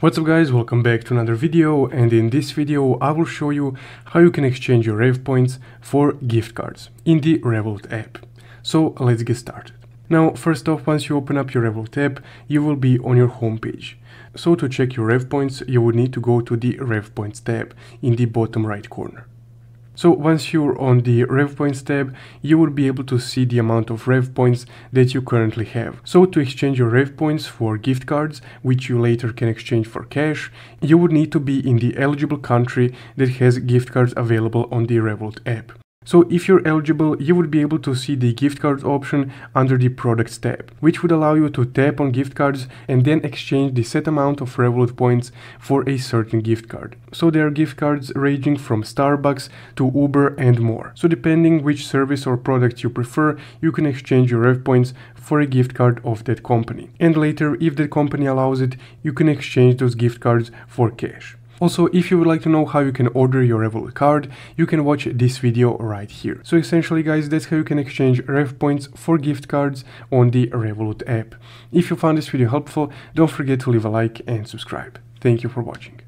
What's up guys, welcome back to another video and in this video I will show you how you can exchange your Rev points for gift cards in the Revolut app. So let's get started. Now first off, once you open up your Revolut app, you will be on your home page. So to check your Rev points, you would need to go to the Rev points tab in the bottom right corner. So once you're on the Rev Points tab, you will be able to see the amount of Rev Points that you currently have. So to exchange your Rev Points for gift cards, which you later can exchange for cash, you would need to be in the eligible country that has gift cards available on the Revolut app. So if you're eligible, you would be able to see the gift cards option under the products tab, which would allow you to tap on gift cards and then exchange the set amount of Revolut points for a certain gift card. So there are gift cards ranging from Starbucks to Uber and more. So depending which service or product you prefer, you can exchange your Rev points for a gift card of that company. And later, if the company allows it, you can exchange those gift cards for cash. Also, if you would like to know how you can order your Revolut card, you can watch this video right here. So essentially guys, that's how you can exchange Rev points for gift cards on the Revolut app. If you found this video helpful, don't forget to leave a like and subscribe. Thank you for watching.